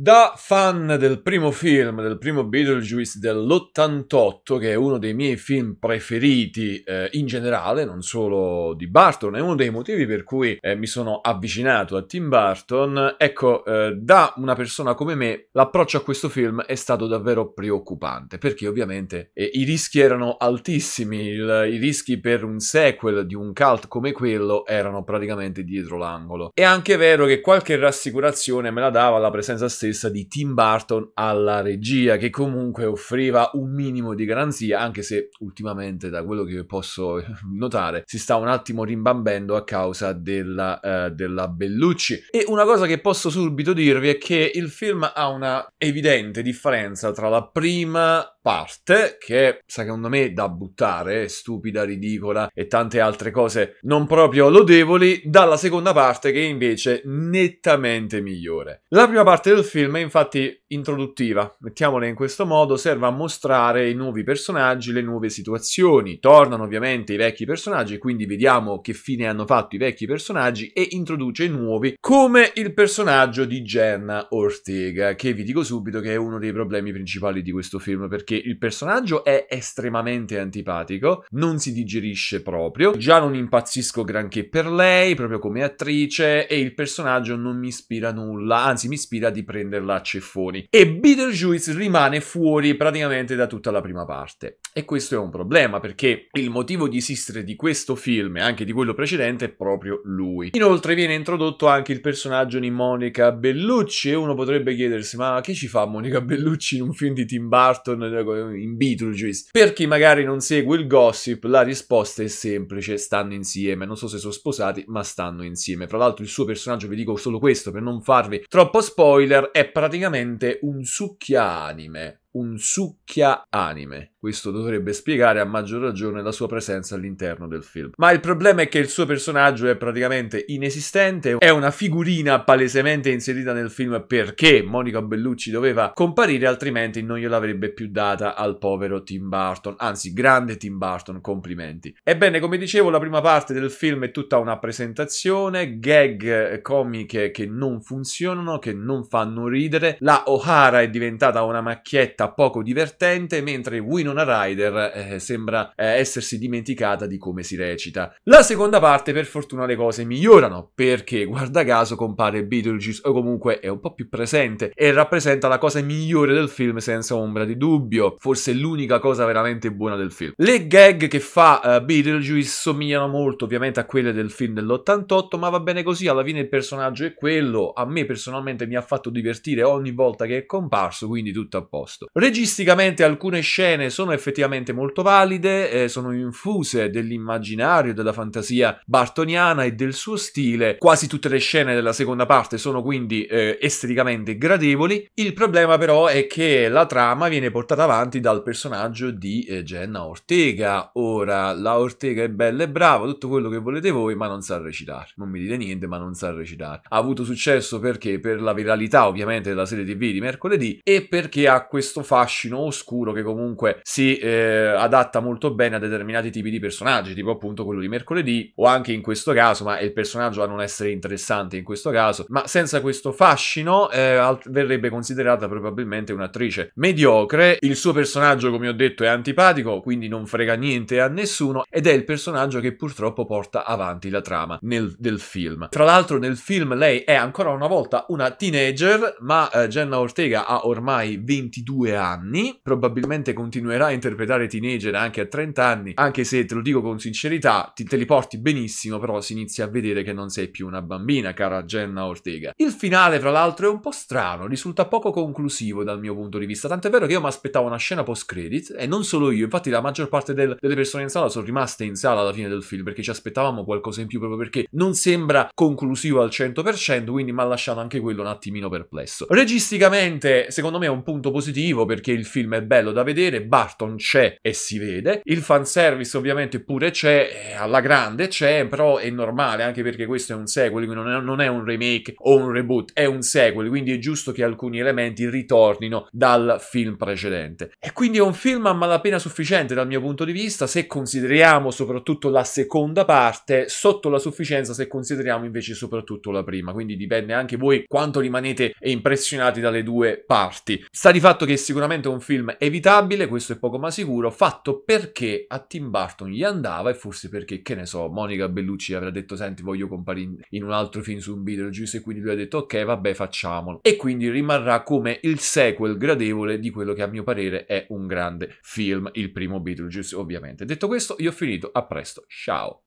Da fan del primo film, del primo Beetlejuice dell'88, che è uno dei miei film preferiti eh, in generale, non solo di Barton, è uno dei motivi per cui eh, mi sono avvicinato a Tim Burton, ecco, eh, da una persona come me, l'approccio a questo film è stato davvero preoccupante, perché ovviamente eh, i rischi erano altissimi, il, i rischi per un sequel di un cult come quello erano praticamente dietro l'angolo. È anche vero che qualche rassicurazione me la dava la presenza stessa stessa di Tim Burton alla regia, che comunque offriva un minimo di garanzia, anche se ultimamente, da quello che posso notare, si sta un attimo rimbambendo a causa della, uh, della Bellucci. E una cosa che posso subito dirvi è che il film ha una evidente differenza tra la prima parte che secondo me da buttare, stupida, ridicola e tante altre cose non proprio lodevoli, dalla seconda parte che invece nettamente migliore. La prima parte del film è infatti introduttiva, mettiamola in questo modo, serve a mostrare i nuovi personaggi, le nuove situazioni. Tornano ovviamente i vecchi personaggi, quindi vediamo che fine hanno fatto i vecchi personaggi e introduce i nuovi, come il personaggio di Jenna Ortega, che vi dico subito che è uno dei problemi principali di questo film perché il personaggio è estremamente antipatico, non si digerisce proprio, già non impazzisco granché per lei, proprio come attrice, e il personaggio non mi ispira nulla, anzi mi ispira di prenderla a ceffoni. E Beetlejuice rimane fuori praticamente da tutta la prima parte. E questo è un problema perché il motivo di esistere di questo film e anche di quello precedente è proprio lui. Inoltre viene introdotto anche il personaggio di Monica Bellucci e uno potrebbe chiedersi ma che ci fa Monica Bellucci in un film di Tim Burton in Beetlejuice. Per chi magari non segue il gossip, la risposta è semplice: stanno insieme. Non so se sono sposati, ma stanno insieme. Fra l'altro, il suo personaggio, vi dico solo questo per non farvi troppo spoiler, è praticamente un succhia anime un succhia anime. Questo dovrebbe spiegare a maggior ragione la sua presenza all'interno del film. Ma il problema è che il suo personaggio è praticamente inesistente, è una figurina palesemente inserita nel film perché Monica Bellucci doveva comparire, altrimenti non gliel'avrebbe più data al povero Tim Burton. Anzi, grande Tim Burton, complimenti. Ebbene, come dicevo, la prima parte del film è tutta una presentazione, gag comiche che non funzionano, che non fanno ridere. La O'Hara è diventata una macchietta poco divertente, mentre Winona Ryder eh, sembra eh, essersi dimenticata di come si recita. La seconda parte, per fortuna, le cose migliorano, perché guarda caso compare Beetlejuice, o comunque è un po' più presente, e rappresenta la cosa migliore del film senza ombra di dubbio, forse l'unica cosa veramente buona del film. Le gag che fa uh, Beetlejuice somigliano molto ovviamente a quelle del film dell'88, ma va bene così, alla fine il personaggio è quello, a me personalmente mi ha fatto divertire ogni volta che è comparso, quindi tutto a posto. Registicamente alcune scene sono effettivamente molto valide, eh, sono infuse dell'immaginario, della fantasia bartoniana e del suo stile. Quasi tutte le scene della seconda parte sono quindi eh, esteticamente gradevoli. Il problema però è che la trama viene portata avanti dal personaggio di eh, Jenna Ortega. Ora, la Ortega è bella e brava, tutto quello che volete voi, ma non sa recitare. Non mi dite niente, ma non sa recitare. Ha avuto successo perché? Per la viralità ovviamente della serie TV di mercoledì e perché ha questo fascino oscuro che comunque si eh, adatta molto bene a determinati tipi di personaggi, tipo appunto quello di mercoledì, o anche in questo caso, ma è il personaggio a non essere interessante in questo caso, ma senza questo fascino eh, verrebbe considerata probabilmente un'attrice mediocre. Il suo personaggio, come ho detto, è antipatico, quindi non frega niente a nessuno, ed è il personaggio che purtroppo porta avanti la trama nel, del film. Tra l'altro nel film lei è ancora una volta una teenager, ma eh, Jenna Ortega ha ormai 22 22 anni, probabilmente continuerà a interpretare teenager anche a 30 anni, anche se te lo dico con sincerità, ti, te li porti benissimo, però si inizia a vedere che non sei più una bambina, cara Jenna Ortega. Il finale, tra l'altro, è un po' strano, risulta poco conclusivo dal mio punto di vista, tant'è vero che io mi aspettavo una scena post-credit, e non solo io, infatti la maggior parte del, delle persone in sala sono rimaste in sala alla fine del film, perché ci aspettavamo qualcosa in più, proprio perché non sembra conclusivo al 100%, quindi mi ha lasciato anche quello un attimino perplesso. Registicamente, secondo me è un punto positivo, perché il film è bello da vedere, basta Burton c'è e si vede, il fanservice ovviamente pure c'è, alla grande c'è, però è normale anche perché questo è un sequel, quindi non è, non è un remake o un reboot, è un sequel, quindi è giusto che alcuni elementi ritornino dal film precedente. E quindi è un film a malapena sufficiente dal mio punto di vista se consideriamo soprattutto la seconda parte, sotto la sufficienza se consideriamo invece soprattutto la prima, quindi dipende anche voi quanto rimanete impressionati dalle due parti. Sta di fatto che è sicuramente un film evitabile, questo è poco ma sicuro, fatto perché a Tim Burton gli andava e forse perché, che ne so, Monica Bellucci avrà detto senti voglio comparire in un altro film su un Beetlejuice e quindi lui ha detto ok vabbè facciamolo e quindi rimarrà come il sequel gradevole di quello che a mio parere è un grande film, il primo Beetlejuice ovviamente. Detto questo io ho finito, a presto, ciao!